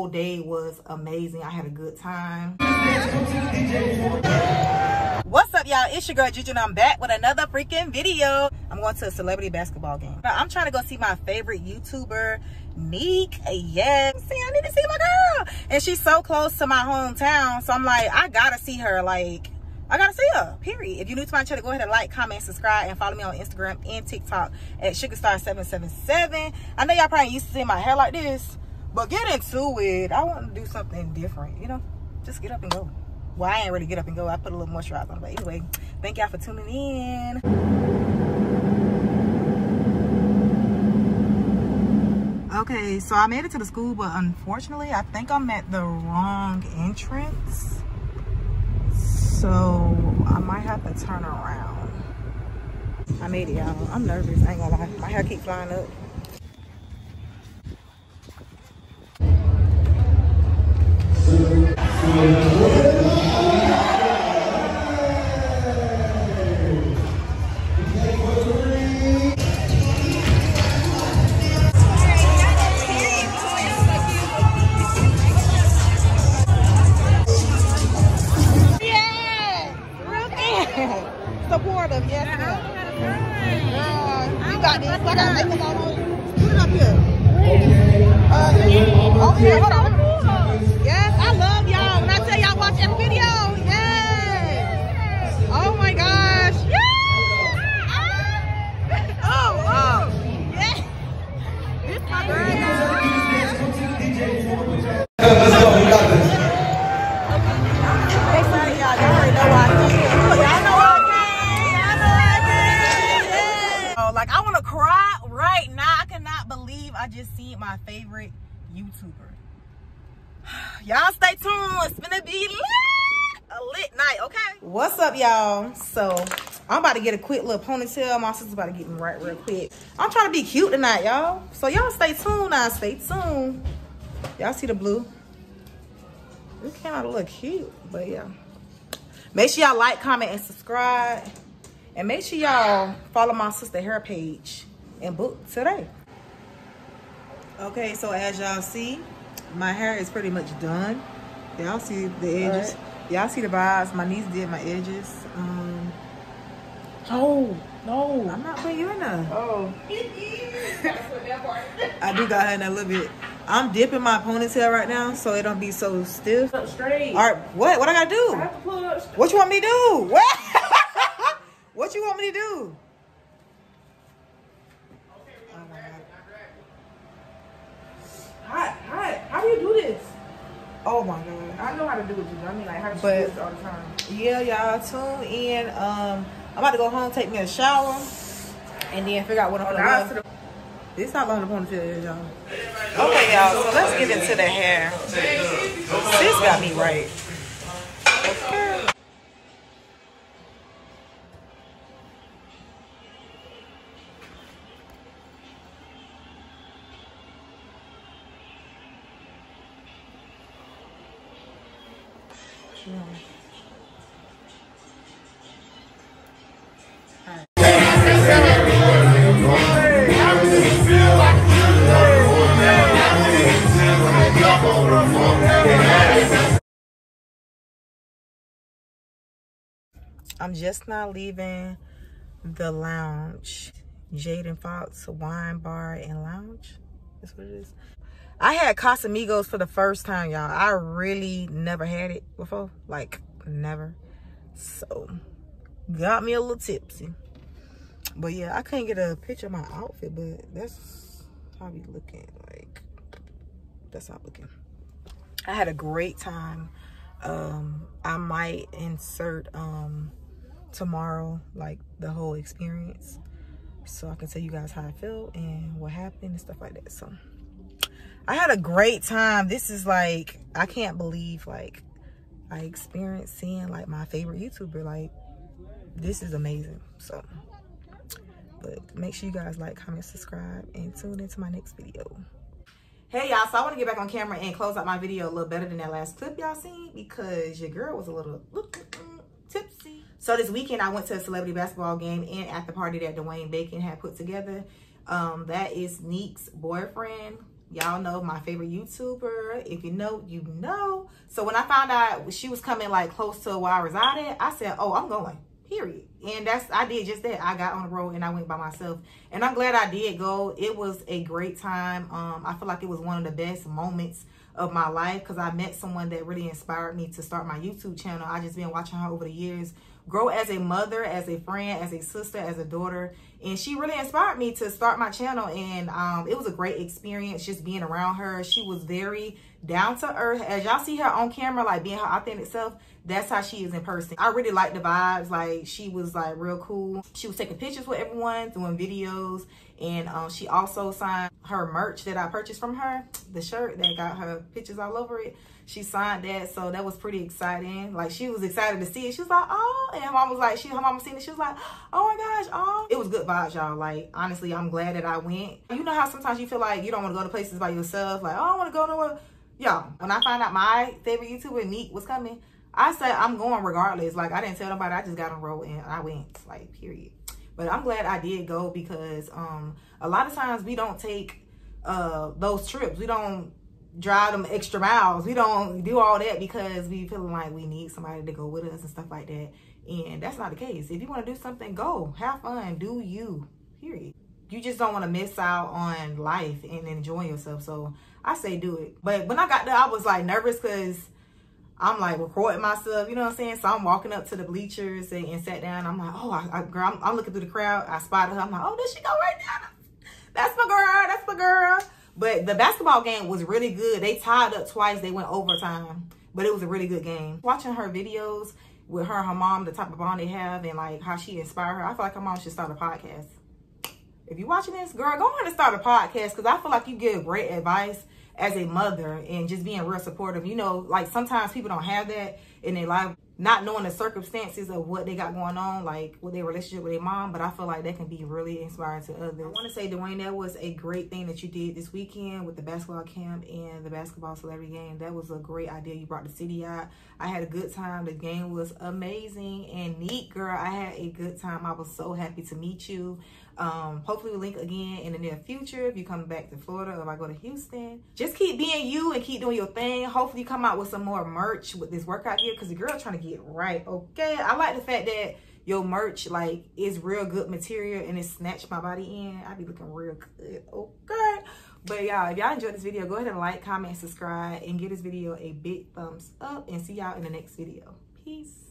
whole day was amazing. I had a good time. What's up, y'all? It's your girl Juju, and I'm back with another freaking video. I'm going to a celebrity basketball game. I'm trying to go see my favorite YouTuber, Nique. Yes, see, I need to see my girl. And she's so close to my hometown, so I'm like, I gotta see her. Like, I gotta see her, period. If you're new to my channel, go ahead and like, comment, subscribe, and follow me on Instagram and TikTok at SugarStar777. I know y'all probably used to see my hair like this, but get into it. I want to do something different, you know? Just get up and go. Well, I ain't really get up and go. I put a little moisturizer on. But anyway, thank y'all for tuning in. Okay, so I made it to the school, but unfortunately, I think I'm at the wrong entrance. So I might have to turn around. I made it, y'all. I'm nervous. I ain't gonna lie. My hair keep flying up. Here. Hold on. Yes, I love y'all. When I tell y'all watch every video, yes. Oh my gosh. Yes. Oh, oh. Yes. This my girl, Hey, sorry, y'all. Y'all already know why I came. Look, y'all know why I came. Y'all know why I came. Like, I want to cry right now. I cannot believe I just seen my favorite YouTuber. Y'all stay tuned. It's gonna be lit. A lit night, okay? What's up, y'all? So, I'm about to get a quick little ponytail. My sister's about to get me right real quick. I'm trying to be cute tonight, y'all. So, y'all stay tuned now. Stay tuned. Y'all see the blue? It came out a little cute, but yeah. Make sure y'all like, comment, and subscribe. And make sure y'all follow my sister hair page and book today. Okay, so as y'all see, my hair is pretty much done. Y'all see the edges. Y'all see the vibes. My niece did my edges. Um, No, no. I'm not putting you in there. Oh. I do got her in a little bit. I'm dipping my ponytail right now so it don't be so stiff. Up straight. All right, what? What I gotta I do? have to pull up. What you want me to do? What? what you want me to do? Oh my God. Hot, hot. How do you do this? Oh my God. I know how to do it, Juju. I mean, like, how do you do this all the time? Yeah, y'all tune in. Um, I'm about to go home, take me a shower, and then figure out what I'm Oh, gonna now wear. to the- This how long the ponytail is, y'all. Okay, y'all. So let's get into the hair. This got me right. I'm just now leaving the lounge. Jaden Fox Wine Bar and Lounge. That's what it is. I had Casamigos for the first time, y'all. I really never had it before. Like, never. So, got me a little tipsy. But yeah, I couldn't get a picture of my outfit, but that's how be looking. Like, that's how I'm looking. I had a great time. Um, I might insert um tomorrow, like the whole experience. So I can tell you guys how I felt and what happened and stuff like that. So I had a great time. This is like, I can't believe like I experienced seeing like my favorite YouTuber. Like this is amazing. So, but make sure you guys like, comment, subscribe, and tune into my next video. Hey y'all, so I want to get back on camera and close out my video a little better than that last clip y'all seen because your girl was a little tipsy. So this weekend I went to a celebrity basketball game and at the party that Dwayne Bacon had put together. Um, that is Nique's boyfriend. Y'all know my favorite YouTuber. If you know, you know. So when I found out she was coming like close to where I resided, I said, oh, I'm going, period. And that's, I did just that. I got on the road and I went by myself. And I'm glad I did go. It was a great time. Um, I feel like it was one of the best moments of my life because I met someone that really inspired me to start my YouTube channel. I just been watching her over the years grow as a mother, as a friend, as a sister, as a daughter. And she really inspired me to start my channel. And um, it was a great experience just being around her. She was very down to earth. As y'all see her on camera, like being her authentic self, that's how she is in person. I really liked the vibes. Like she was like real cool. She was taking pictures with everyone, doing videos. And um, she also signed her merch that I purchased from her, the shirt that got her pictures all over it. She signed that so that was pretty exciting. Like she was excited to see it. She was like oh and mom was like she her mom seeing it. She was like oh my gosh oh. It was good vibes y'all. Like honestly i'm glad that i went. You know how sometimes you feel like you don't want to go to places by yourself like oh i want to go nowhere. Y'all when i find out my favorite youtuber Nique was coming i said i'm going regardless. Like i didn't tell nobody. I just got on roll and i went. Like period but i'm glad i did go because um a lot of times we don't take uh those trips we don't drive them extra miles. We don't do all that because we feeling like we need somebody to go with us and stuff like that. And that's not the case. If you want to do something, go. Have fun. Do you. Period. You just don't want to miss out on life and enjoying yourself. So I say do it. But when I got there, I was like nervous because I'm like recording myself, you know what I'm saying? So I'm walking up to the bleachers and, and sat down. I'm like, oh, I, I, girl, I'm, I'm, looking through the crowd. I spotted her. I'm like, oh, there she go right now. That's my girl. That's my girl. But the basketball game was really good. They tied up twice. They went overtime. But it was a really good game. Watching her videos with her and her mom, the type of bond they have, and like how she inspired her, I feel like her mom should start a podcast. If you're watching this, girl, go on and start a podcast because I feel like you give great advice as a mother and just being real supportive. You know, like sometimes people don't have that in their life not knowing the circumstances of what they got going on, like with their relationship with their mom, but I feel like that can be really inspiring to others. I want to say, Dwayne, that was a great thing that you did this weekend with the basketball camp and the basketball celebrity game. That was a great idea. You brought the city out. I had a good time. The game was amazing and Nique, girl. I had a good time. I was so happy to meet you. Um, hopefully we'll link again in the near future if you come back to Florida or if I go to Houston. Just keep being you and keep doing your thing. Hopefully you come out with some more merch with this workout gear because the girl trying to get right, okay? I like the fact that your merch like is real good material and it snatched my body in. I be looking real good, okay? But y'all, if y'all enjoyed this video, go ahead and like, comment, subscribe, and give this video a big thumbs up and see y'all in the next video. Peace.